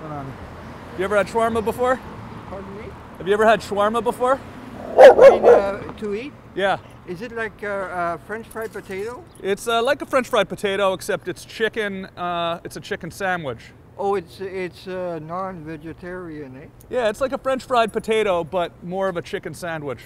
going on? Have you ever had shawarma before? Pardon me? Have you ever had shawarma before? I mean, uh, to eat? Yeah. Is it like a, a French fried potato? It's uh, like a French fried potato, except it's chicken. Uh, it's a chicken sandwich. Oh, it's it's uh, non-vegetarian, eh? Yeah, it's like a French fried potato, but more of a chicken sandwich.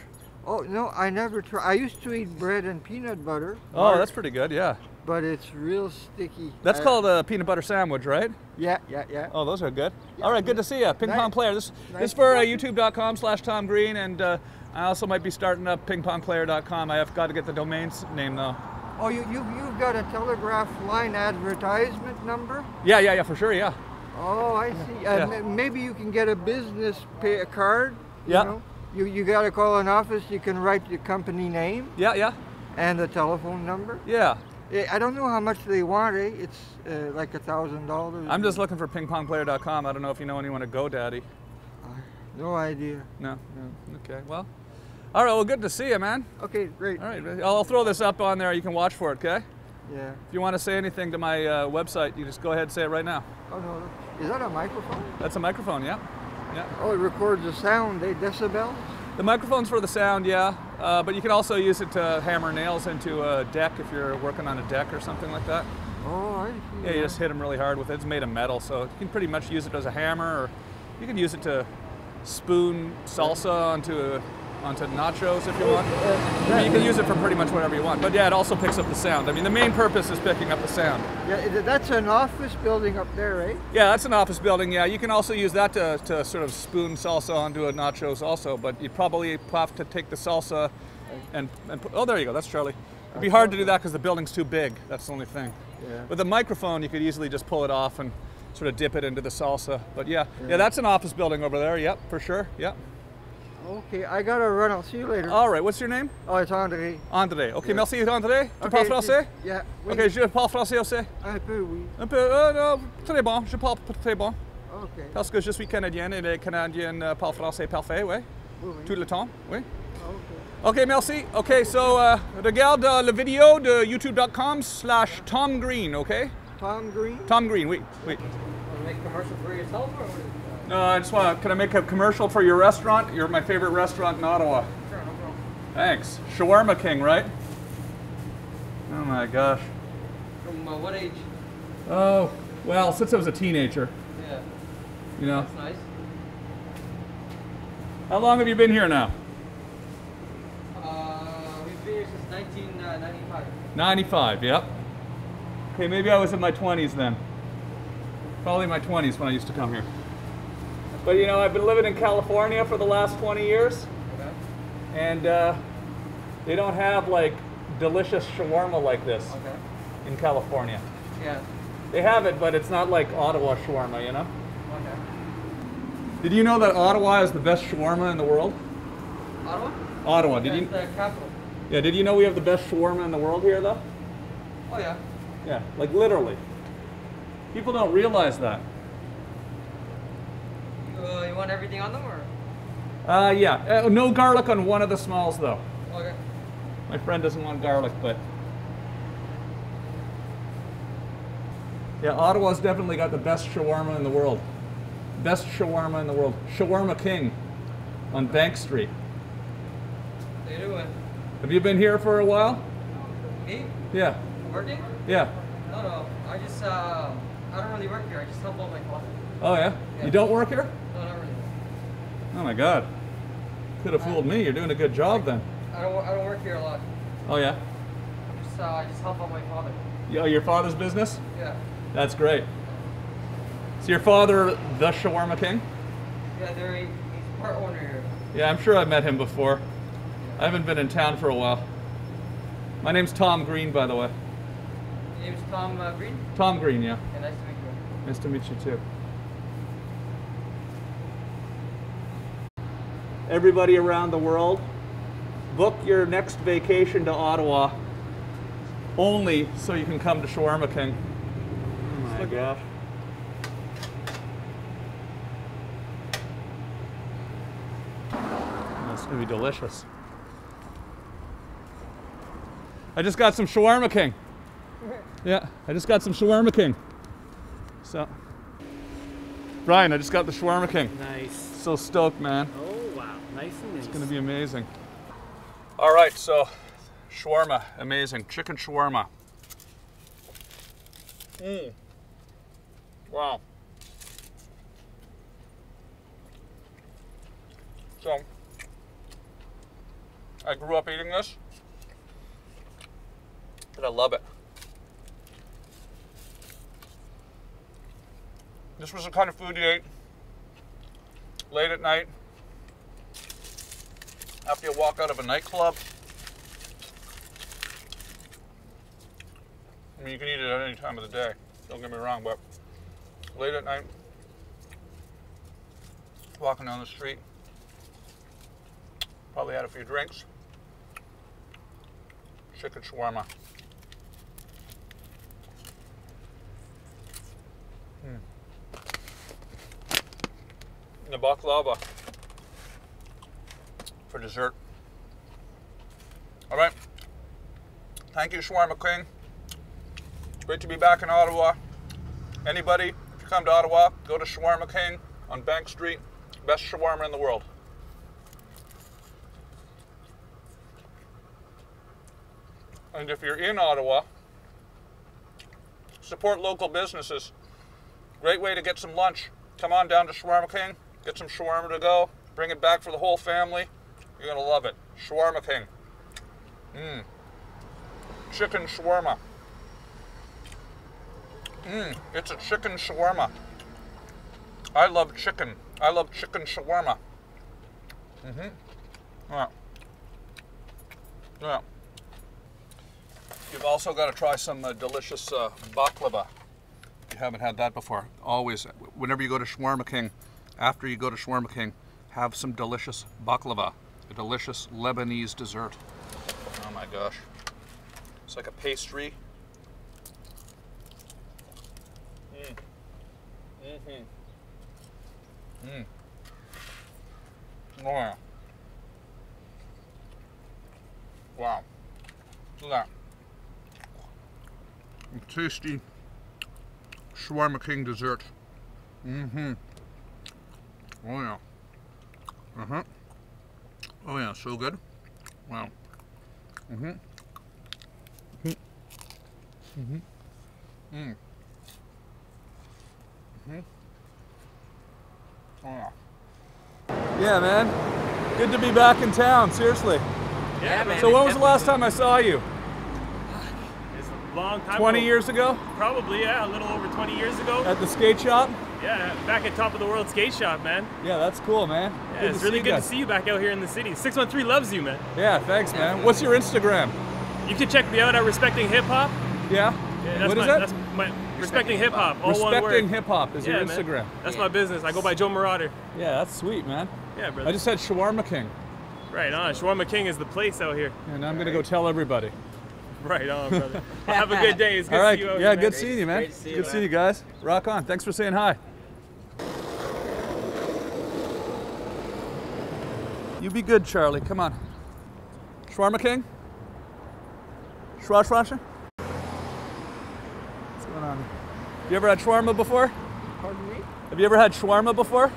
Oh no, I never tried. I used to eat bread and peanut butter. Oh, that's pretty good. Yeah. But it's real sticky. That's I- called a peanut butter sandwich, right? Yeah, yeah, yeah. Oh, those are good. Yeah. All right, good to see you. Ping Nice- pong player. This, nice this is for uh, youtube.com slash Tom Green, and uh, I also might be starting up pingpongplayer.com. I have got to get the domain name though. Oh, you you you've got a telegraph line advertisement number? Yeah, yeah, yeah, for sure. Yeah. Oh, I see. Uh, Yeah. maybe you can get a business pay a card. You Yeah. Know? You you got to call an office. You can write your company name Yeah, yeah, and the telephone number. yeah. Eh, I don't know how much they want. Eh? It's uh, like a thousand dollars. I'm just looking for pingpongplayer.com. I don't know if you know anyone at GoDaddy. No idea. No, no. Okay. Well. All right. Well, good to see you, man. Okay, great. All right. I'll throw this up on there. You can watch for it. Okay. Yeah. If you want to say anything to my uh, website, you just go ahead and say it right now. Oh no, is that a microphone? That's a microphone. Yeah. Yeah. Oh, it records the sound. Eh? Decibels. The microphone's for the sound, yeah, uh, but you can also use it to hammer nails into a deck if you're working on a deck or something like that. Oh, I see. Yeah, you just hit them really hard with it. It's made of metal, so you can pretty much use it as a hammer, or you can use it to spoon salsa onto onto nachos if you want. I mean, you can use it for pretty much whatever you want. But yeah, it also picks up the sound. I mean, the main purpose is picking up the sound. Yeah, that's an office building up there, right? Yeah, that's an office building. Yeah, you can also use that to, to sort of spoon salsa onto a nachos also, but you probably have to take the salsa and, and put, oh, there you go. That's Charlie. It'd be hard to do that because the building's too big. That's the only thing. Yeah. With a microphone, you could easily just pull it off and sort of dip it into the salsa. But yeah, yeah, that's an office building over there. Yep, for sure. Yep. Okay, I gotta run. I'll see you later. All right. What's your name? Oh, it's André. André. Ok, Yeah. merci André. Tu Ok, parles français? Yeah. oui. Ok, je parle français aussi. Un peu, oui. Un peu, euh, non, très bon. Je parle très bon. Ok. Parce que je suis canadien et les Canadiens euh, parlent français parfait, oui. Oui, oui. Tout le temps, oui. Ok. Ok, merci. Ok, so uh, regarde uh, la vidéo de youtube.com slash Tom Green, ok? Tom Green. Tom Green, oui, oui. Make a commercial for yourself or what is it? No, I just want to, can I make a commercial for your restaurant? You're my favorite restaurant in Ottawa. Sure, no problem. Thanks. Shawarma King, right? Oh my gosh. From uh, what age? Oh, well, since I was a teenager, Yeah, you know. that's nice. How long have you been here now? Uh, we've been here since 1995. 95, yep. Okay, maybe I was in my 20s then. Probably my 20s when I used to come here. But you know, I've been living in California for the last 20 years, Okay. and uh, they don't have like delicious shawarma like this Okay. in California. Yeah. They have it, but it's not like Ottawa shawarma, you know? Okay. Did you know that Ottawa is the best shawarma in the world? Ottawa? Ottawa, did That's you? the capital. Yeah, did you know we have the best shawarma in the world here, though? Oh yeah. Yeah, like literally. People don't realize that. Uh, you want everything on them or? Uh, yeah, uh, no garlic on one of the smalls, though. Okay. My friend doesn't want garlic, but. Yeah, Ottawa's definitely got the best shawarma in the world. Best shawarma in the world. Shawarma King on Bank Street. How you doing? Have you been here for a while? Me? Yeah, Working? yeah. No, no. I just uh, I don't really work here. I just help out my father. Oh, yeah? Yeah. You don't work here? No, not really. Oh, my God. Could have fooled me. You're doing a good job then. I don't. I don't work here a lot. Oh, yeah? Just uh, I just help out my father. Oh, your father's business? Yeah. That's great. So your father the Shawarma King? Yeah, they're he's part owner here. Yeah, I'm sure I've met him before. I haven't been in town for a while. My name's Tom Green, by the way. Your name's Tom uh, Green. Tom Green, yeah. Yeah, nice to meet you. Nice to meet you too. Everybody around the world, book your next vacation to Ottawa only so you can come to Shawarma King. Oh my gosh. That's gonna be delicious. I just got some Shawarma King. Yeah, I just got some Shawarma King. So, Brian, I just got the Shawarma King. Nice. So stoked, man. Oh nice and nice. It's gonna be amazing. All right, so shawarma, amazing. Chicken shawarma. Mmm. Wow. So, I grew up eating this, and I love it. This was the kind of food you ate late at night after you walk out of a nightclub. I mean, you can eat it at any time of the day. Don't get me wrong, but late at night, walking down the street, probably had a few drinks. Chicken shawarma. Mm. The baklava for dessert. All right. Thank you, Shawarma King. Great to be back in Ottawa. Anybody, if you come to Ottawa, go to Shawarma King on Bank Street. Best shawarma in the world. And if you're in Ottawa, support local businesses. Great way to get some lunch. Come on down to Shawarma King, get some shawarma to go, bring it back for the whole family. You're gonna love it. Shawarma King. Mmm. Chicken shawarma. Mmm. It's a chicken shawarma. I love chicken. I love chicken shawarma. Mm-hmm. Yeah. Yeah. You've also got to try some uh, delicious uh, baklava. If you haven't had that before, always, whenever you go to Shawarma King, after you go to Shawarma King, have some delicious baklava, a delicious Lebanese dessert. Oh my gosh. It's like a pastry. Mm. Mm-hmm. Mm. Oh yeah. Wow. Look at that. Tasty Shawarma King dessert. Mm-hmm. Oh yeah. Uh-huh. Oh yeah, so good. Wow. Mm-hmm. Mm-hmm. Mm. Mm-hmm. Oh yeah. Yeah, man. Good to be back in town, seriously. Yeah, man. So when was the last time I saw you? It's a long time 20 ago. years ago? Probably, yeah, a little over 20 years ago. At the skate shop? Yeah, back at Top of the World Skate Shop, man. Yeah, that's cool, man. Yeah, Good it's really good you to see you back out here in the city. 613 loves you, man. Yeah, thanks, man. What's your Instagram? You can check me out at Respecting Hip Hop. Yeah? Yeah, that's what is my, that? That's my Respecting Hip Hop. All one Respecting. Hip Hop is yeah, your man. Instagram. That's my business. I go by Joe Marauder. Yeah, that's sweet, man. Yeah, brother. I just had Shawarma King, Right on. Shawarma King is the place out here. and I'm gonna go tell everybody. Right on, brother. well, have a good day. It's good All right, to see you out yeah, here, good man. seeing you, man. Great to see you, good seeing you guys. Rock on. Thanks for saying hi. You be good, Charlie. Come on. Shawarma King? Schwarzwasser? What's going on? You ever had shawarma before? Pardon me? Have you ever had shawarma before?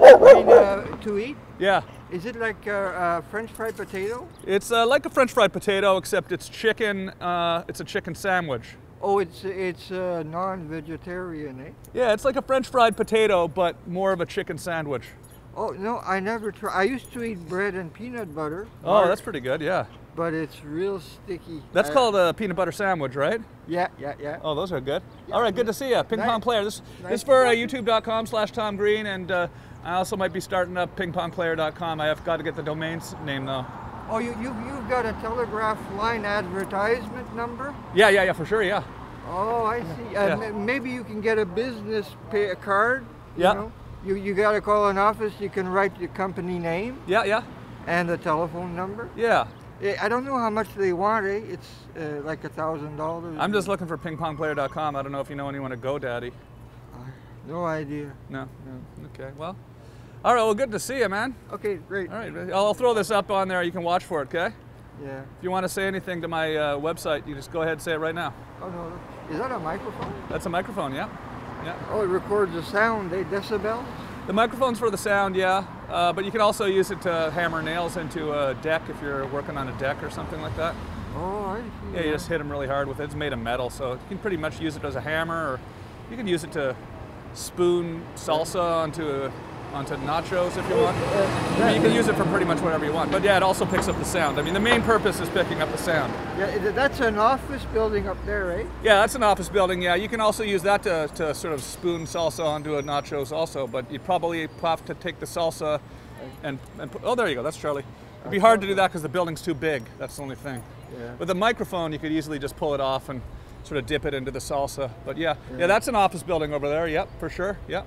I mean, uh, to eat? Yeah. Is it like a, uh French fried potato? It's uh, like a French fried potato, except it's chicken. Uh, it's a chicken sandwich. Oh, it's it's uh, non-vegetarian, eh? Yeah, it's like a French fried potato, but more of a chicken sandwich. Oh no, I never tried. I used to eat bread and peanut butter. Oh, Mark, that's pretty good. Yeah. But it's real sticky. That's I- called a peanut butter sandwich, right? Yeah, yeah, yeah. Oh, those are good. Yeah. All right, good to see you. Ping Nice- pong player. This, nice this is for uh, to meet you. youtube.com slash Tom Green, and uh, I also might be starting up pingpongplayer.com. I have got to get the domain name though. Oh, you you you've got a telegraph line advertisement number? Yeah, yeah, yeah, for sure. Yeah. Oh, I see. Uh, Yeah. maybe you can get a business pay a card. You Yeah. Know? You you got to call an office. You can write your company name Yeah, yeah, and the telephone number. yeah. I don't know how much they want. Eh? It's uh, like a thousand dollars. I'm just looking for pingpongplayer.com. I don't know if you know anyone at GoDaddy. No idea. No, no. Okay, well. All right, well, good to see you, man. Okay, great. All right, I'll I'll throw this up on there. You can watch for it, okay? Yeah. If you want to say anything to my uh, website, you just go ahead and say it right now. Oh no, is that a microphone? That's a microphone, yeah? Yeah. Oh, it records the sound, eh? Decibels? The microphone's for the sound, yeah, uh, but you can also use it to hammer nails into a deck if you're working on a deck or something like that. Oh, I see. Yeah, you just hit them really hard with it. It's made of metal, so you can pretty much use it as a hammer, or you can use it to spoon salsa onto a, onto nachos if you want. I mean, you can use it for pretty much whatever you want. But yeah, it also picks up the sound. I mean, the main purpose is picking up the sound. Yeah, that's an office building up there, right? Yeah, that's an office building. Yeah, you can also use that to, to sort of spoon salsa onto a nachos also, but you probably have to take the salsa and, and put, oh, there you go. That's Charlie. It'd be hard to do that because the building's too big. That's the only thing. Yeah. With a microphone, you could easily just pull it off and sort of dip it into the salsa. But yeah, yeah, that's an office building over there. Yep, for sure. Yep.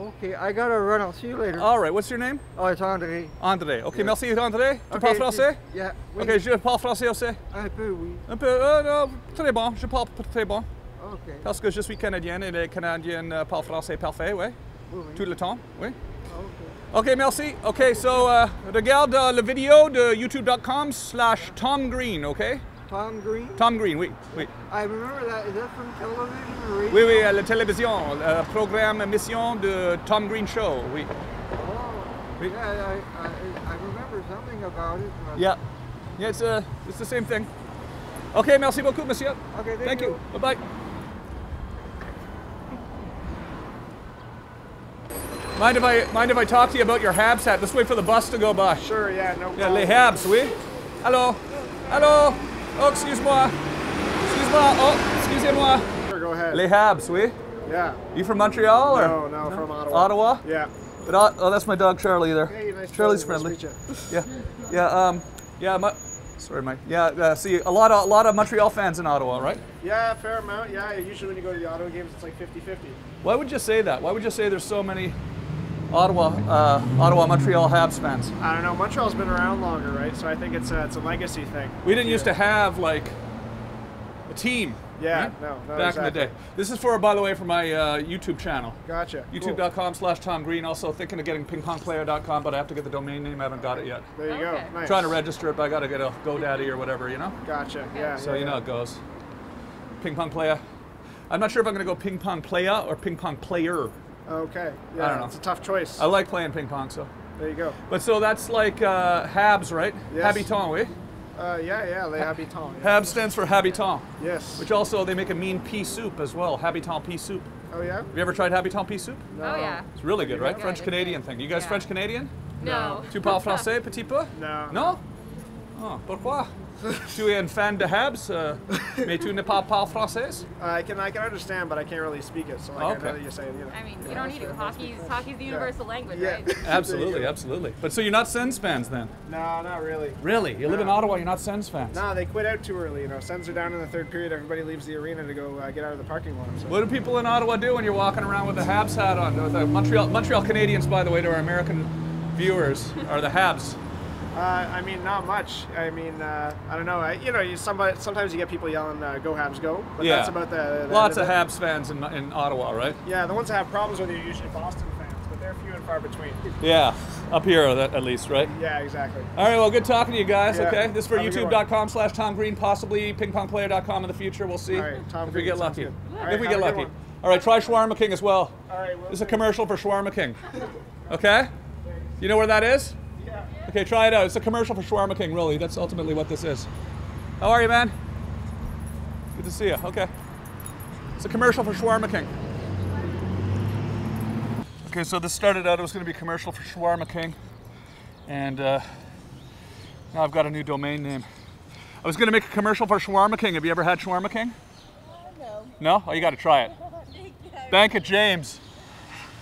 Okay, I gotta run. I'll see you later. All right. What's your name? Oh, it's André. André. Ok, merci André. Tu parles français? Yeah. Oui. Ok, je parle français aussi. Un peu, oui. Un peu, euh, non, très bon. Je parle très bon. Ok. Parce que je suis canadien et les Canadiens euh, parlent français parfait, oui. Oui, oui. Tout le temps, oui. Ok. Ok, merci. Ok, so uh, regarde uh, la vidéo de youtube.com slash Tom Green, ok? Tom Green. Tom Green, oui, oui. I remember that. Is that from television or radio? Oui, oui, la télévision, le programme émission de Tom Green Show, oui. Oh. Oui. Yeah, I, I, I remember something about it. but- Yeah, yeah, it's, uh, it's the same thing. Ok, merci beaucoup, monsieur. Okay, thank, Thank you. Bye-bye. Mind if I mind if I talk to you about your Habs hat? Let's wait for the bus to go by. Sure, yeah, no problem. Yeah, les Habs, oui. Hello. Hello. Oh, excuse-moi. Excuse-moi. Oh, excusez-moi. Sure, go ahead. Les Habs, oui. yeah. You from Montreal or No, no, from Ottawa. Ottawa? Yeah. But, uh, oh, that's my dog Charlie there. Hey, nice Charlie's friendly. you. Yeah, yeah, um, yeah. My, sorry, Mike. Yeah, uh, see, a lot of a lot of Montreal fans in Ottawa, right? Yeah, fair amount. Yeah, usually when you go to the Ottawa games, it's like 50-50. Why would you say that? Why would you say there's so many Ottawa, uh, Ottawa, Montreal Habs fans? I don't know. Montreal's been around longer, right? So I think it's a, it's a legacy thing. We didn't used to have like a team. Yeah, right? no, no, Back in the day. This is for, by the way, for my uh, YouTube channel. Gotcha. YouTube.com slash Tom Green. Also thinking of getting pingpongplayer.com, but I have to get the domain name. I haven't got it yet. There you Okay. go. Nice. Trying to register it, but I got to get a GoDaddy or whatever, you know? Gotcha. Yeah. So yeah, you know yeah. how it goes. Ping pong player. I'm not sure if I'm going to go ping pong player or ping pong player. Okay. Yeah, I don't know. It's a tough choice. I like playing ping pong, so. there you go. But so that's like uh, Habs, right? Yes. Habitant, oui? Uh, yeah, yeah. Les Habitants. Yeah. Habs stands for Habitant, Yes. which also they make a mean pea soup as well. Habitant pea soup. Oh yeah. Have you ever tried Habitant pea soup? Oh yeah. It's really good, right? Yeah, French-Canadian thing. You guys Yeah. French Canadian? No. Tu parles français petit peu? No. No? Oh, pourquoi? Tu es un fan de Habs, euh, mais tu ne parles pas français? Uh, I can I can understand, but I can't really speak it. So like I Okay. know that you're saying, you know. I mean, you don't need to. Hockey's hockey's the universal language, Yeah. right? Absolutely, absolutely. But so you're not Sens fans then? No, not really. Really? You live in Ottawa, you're not Sens fans? No, they quit out too early. You know, Sens are down in the third period. Everybody leaves the arena to go uh, get out of the parking lot. So. What do people in Ottawa do when you're walking around with a Habs hat on? With a Montreal Montreal Canadiens, by the way, to our American viewers, are the Habs. Uh, I mean, not much. I mean, uh, I don't know. I, you know, you somebody sometimes you get people yelling uh, "Go Habs, go!" But Yeah. that's about the, the Lots of end it. Habs fans in, in Ottawa, right? Yeah, the ones that have problems with you are usually Boston fans, but they're few and far between. Yeah, up here at at least, right? Yeah, exactly. All right, well, good talking to you guys. Yeah. Okay, this is for Have a good one. YouTube.com slash Tom Green, possibly pingpongplayer.com in the future. We'll see All right, Tom if we get lucky. good. All if we get lucky. All right, try Shawarma King as well. All right, well, This is a commercial for Shawarma King. Okay? You know where that is? Okay, try it out. It's a commercial for Shawarma King, really. That's ultimately what this is. How are you, man? Good to see you. Okay. It's a commercial for Shawarma King. Okay, so this started out, it was going to be a commercial for Shawarma King. And uh, now I've got a new domain name. I was going to make a commercial for Shawarma King. Have you ever had Shawarma King? No. No? Oh, you got to try it. Bank at James.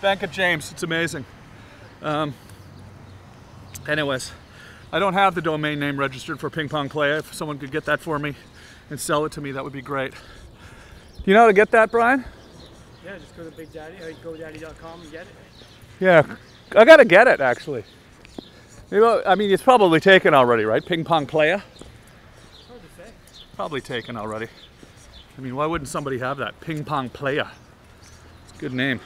Bank at James. It's amazing. Um, anyways, I don't have the domain name registered for Ping Pong Play. If someone could get that for me and sell it to me, that would be great. You know how to get that, Brian? Yeah, just go to Big Daddy, uh, GoDaddy.com and get it. Yeah, I gotta get it actually. I mean, it's probably taken already, right? Ping Pong Playa? Hard to say. Probably taken already. I mean, why wouldn't somebody have that? Ping Pong Playa. It's a good name.